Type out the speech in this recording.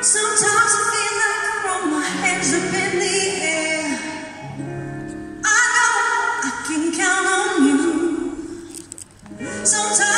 Sometimes I feel like I throw my hands up in the air. I know I can count on you. Sometimes